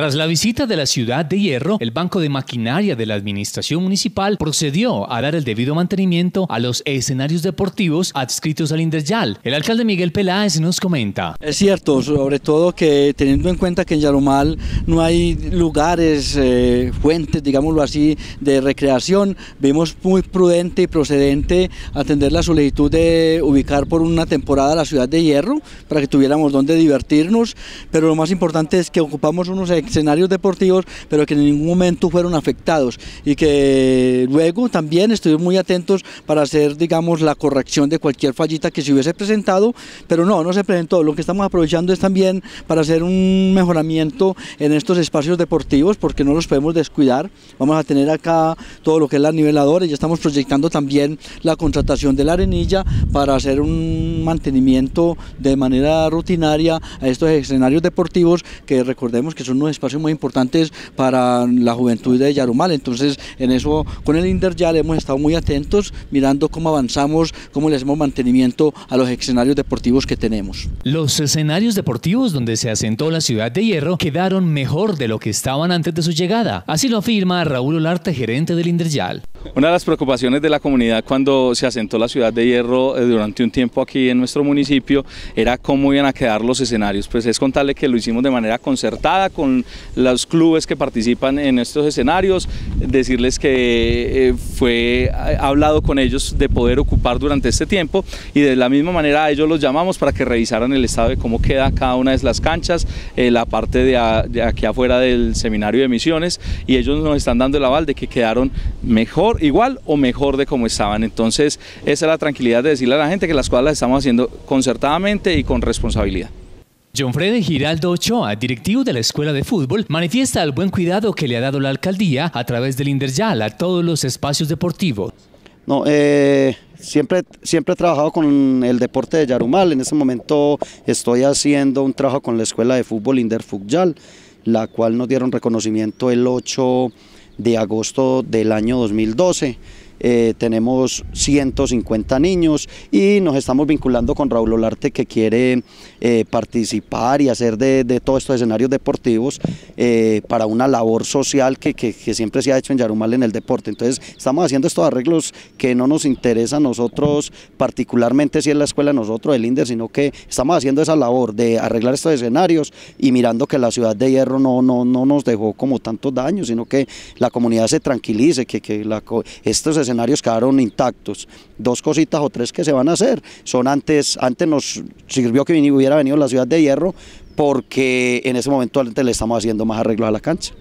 Tras la visita de la ciudad de Hierro, el Banco de Maquinaria de la Administración Municipal procedió a dar el debido mantenimiento a los escenarios deportivos adscritos al Indesyal. El alcalde Miguel Peláez nos comenta. Es cierto, sobre todo que teniendo en cuenta que en Yarumal no hay lugares, eh, fuentes, digámoslo así, de recreación, vimos muy prudente y procedente atender la solicitud de ubicar por una temporada la ciudad de Hierro para que tuviéramos donde divertirnos, pero lo más importante es que ocupamos unos escenarios deportivos, pero que en ningún momento fueron afectados y que luego también estuvimos muy atentos para hacer, digamos, la corrección de cualquier fallita que se hubiese presentado, pero no, no se presentó. Lo que estamos aprovechando es también para hacer un mejoramiento en estos espacios deportivos, porque no los podemos descuidar. Vamos a tener acá todo lo que es la niveladora y ya estamos proyectando también la contratación de la arenilla para hacer un mantenimiento de manera rutinaria a estos escenarios deportivos que recordemos que son unos espacios muy importantes para la juventud de Yarumal. Entonces, en eso, con el INDER ya le hemos estado muy atentos, mirando cómo avanzamos, cómo le hacemos mantenimiento a los escenarios deportivos que tenemos. Los escenarios deportivos donde se asentó la ciudad de Hierro quedaron mejor de lo que estaban antes de su llegada. Así lo afirma Raúl Olarte, gerente del Inderyal. Una de las preocupaciones de la comunidad cuando se asentó la ciudad de Hierro eh, durante un tiempo aquí en nuestro municipio era cómo iban a quedar los escenarios. Pues es contarle que lo hicimos de manera concertada con los clubes que participan en estos escenarios, decirles que eh, fue hablado con ellos de poder ocupar durante este tiempo y de la misma manera a ellos los llamamos para que revisaran el estado de cómo queda cada una de las canchas, eh, la parte de, de aquí afuera del seminario de misiones y ellos nos están dando el aval de que quedaron mejor igual o mejor de como estaban. Entonces, esa es la tranquilidad de decirle a la gente que las cosas las estamos haciendo concertadamente y con responsabilidad. John Freddy Giraldo Ochoa, directivo de la Escuela de Fútbol, manifiesta el buen cuidado que le ha dado la alcaldía a través del Inderyal a todos los espacios deportivos. No, eh, siempre, siempre he trabajado con el deporte de Yarumal. En este momento estoy haciendo un trabajo con la Escuela de Fútbol Inderfugyal, la cual nos dieron reconocimiento el 8 de agosto del año 2012. Eh, tenemos 150 niños y nos estamos vinculando con Raúl Olarte que quiere eh, participar y hacer de, todos estos escenarios deportivos eh, para una labor social que, siempre se ha hecho en Yarumal en el deporte. Entonces estamos haciendo estos arreglos que no nos interesa a nosotros particularmente si es la escuela nosotros, el INDER, sino que estamos haciendo esa labor de arreglar estos escenarios y mirando que la ciudad de Hierro no, no, no nos dejó como tantos daños, sino que la comunidad se tranquilice, que, que la, estos escenarios escenarios quedaron intactos. Dos cositas o tres que se van a hacer. Son antes, antes nos sirvió que hubiera venido la ciudad de Hierro porque en ese momento le estamos haciendo más arreglos a la cancha.